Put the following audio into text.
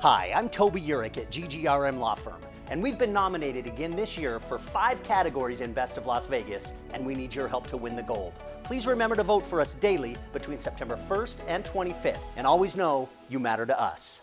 Hi, I'm Toby Urick at GGRM Law Firm, and we've been nominated again this year for five categories in Best of Las Vegas, and we need your help to win the gold. Please remember to vote for us daily between September 1st and 25th, and always know you matter to us.